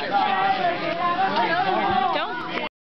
Thank you.